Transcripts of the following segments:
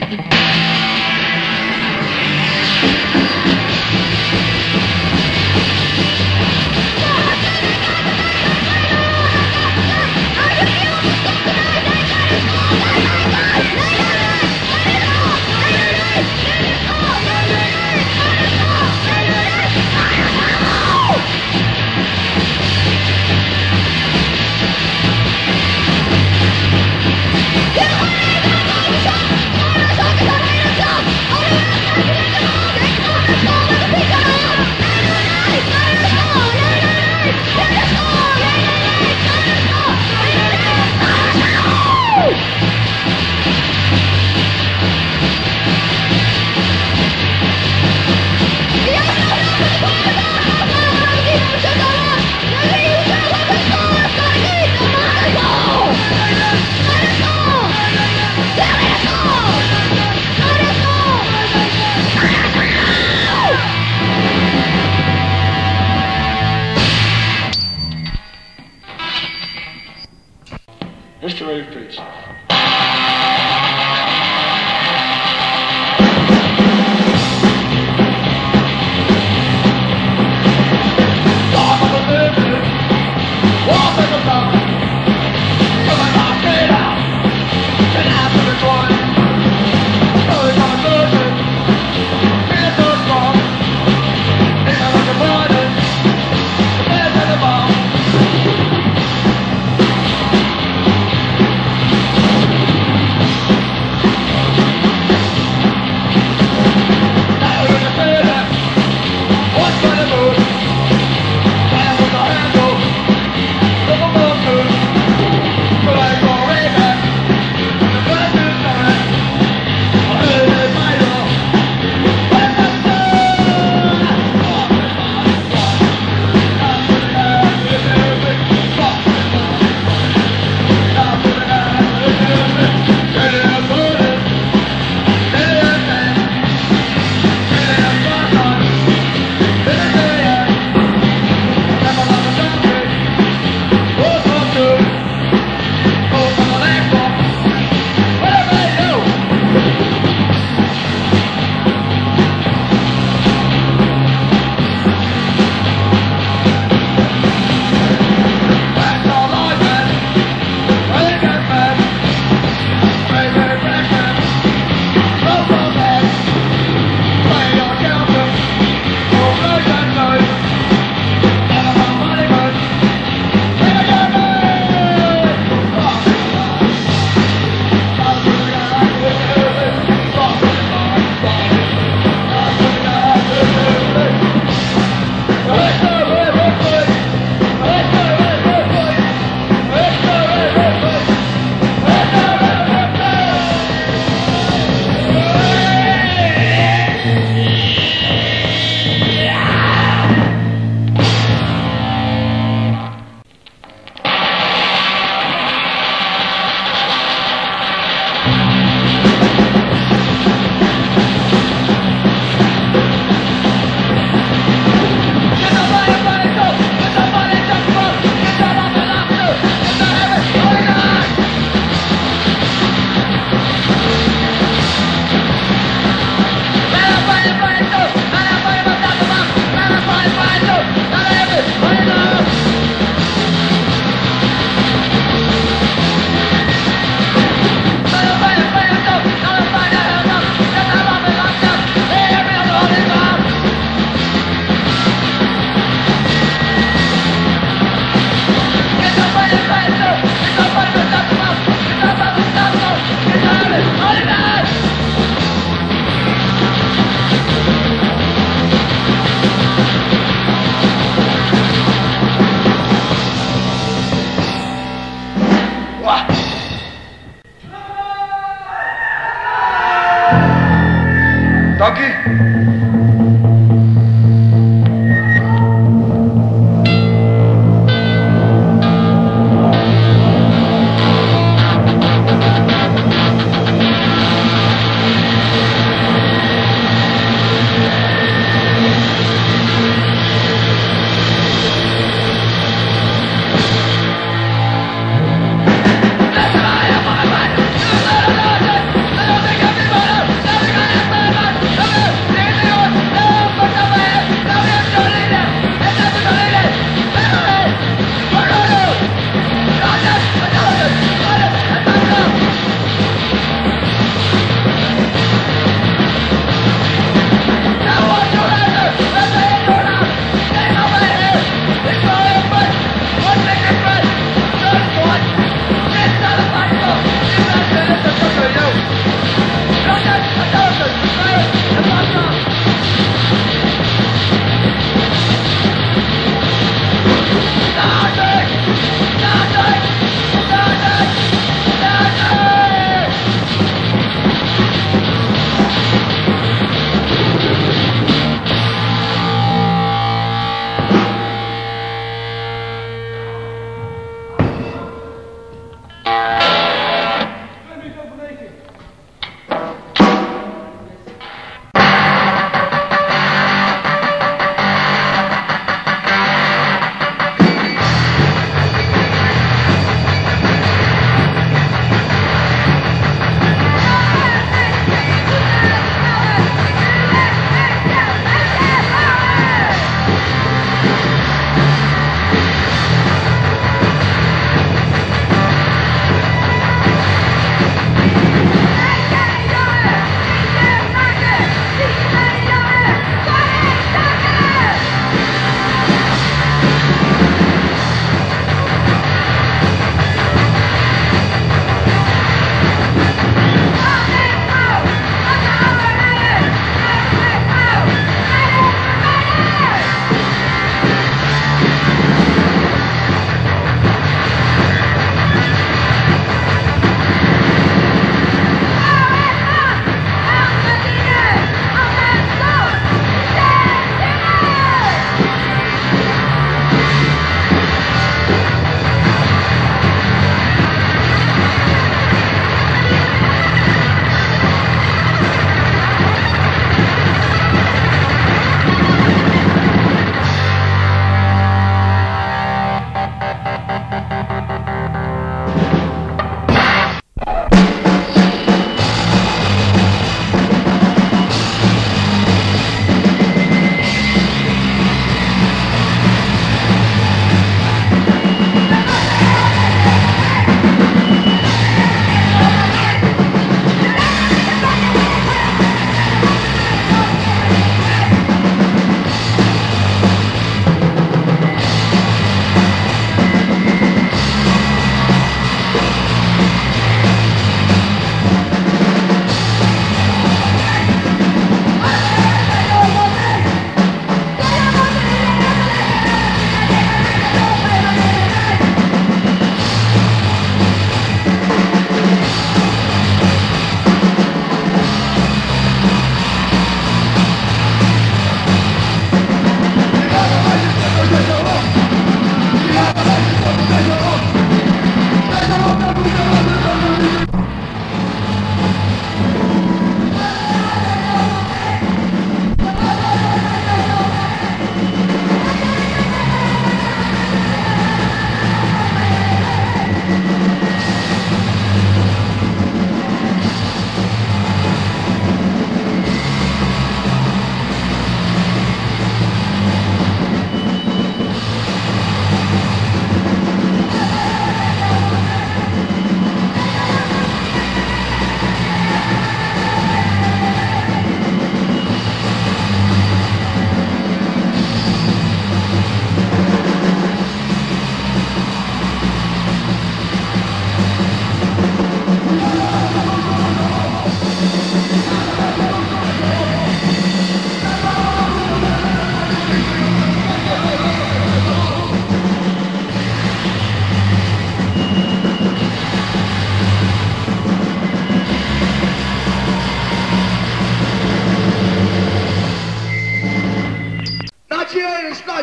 Yeah!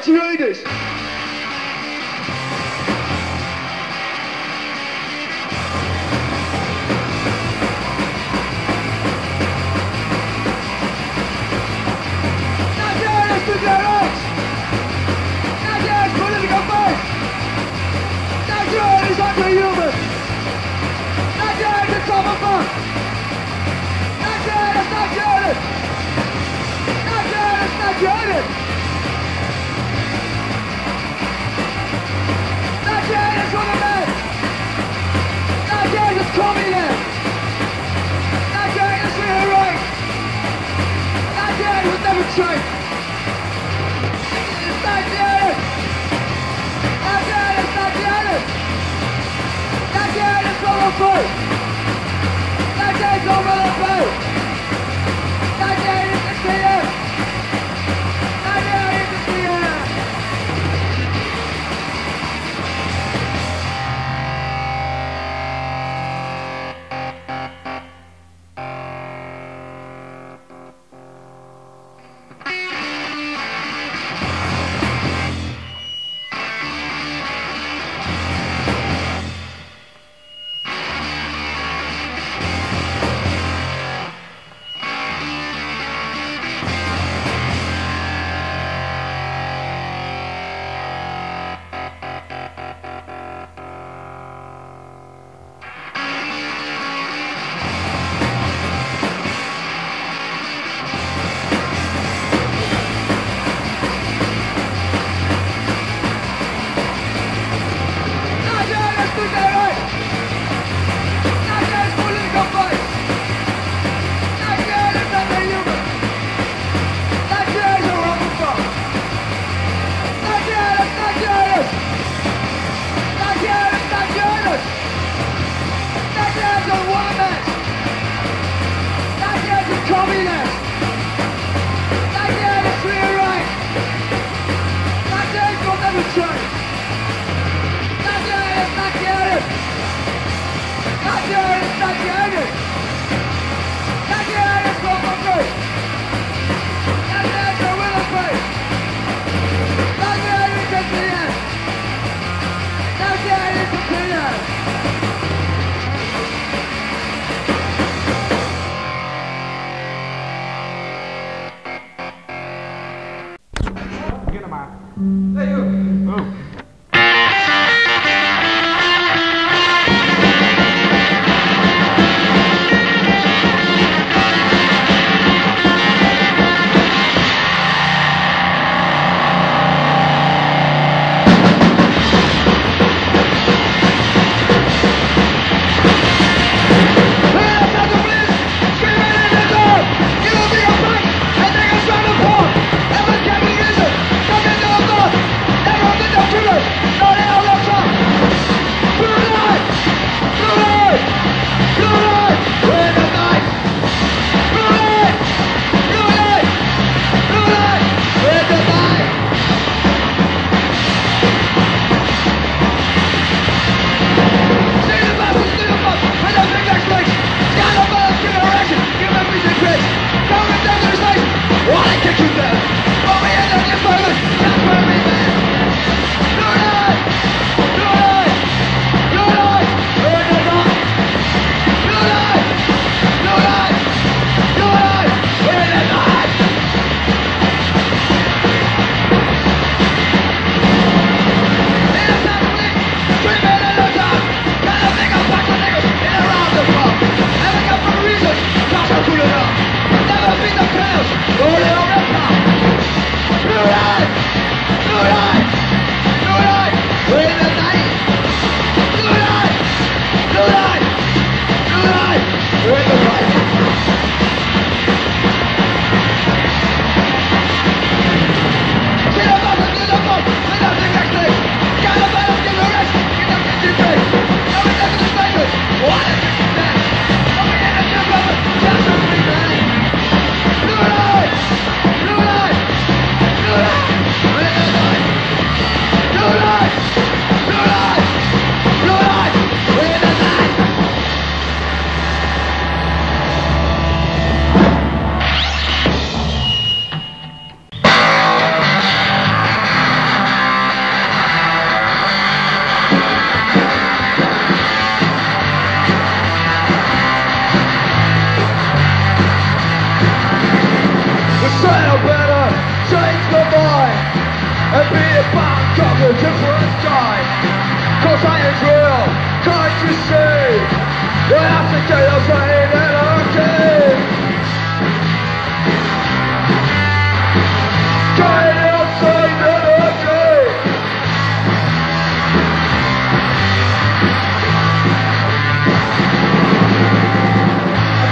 Nigerians. Nigerians 서 울. 吗？哎呦！哦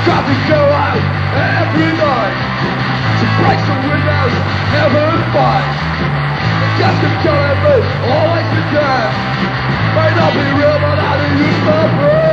Got to go out every night to break some windows, never fight. Just me, always be there. May not be real, but I do use my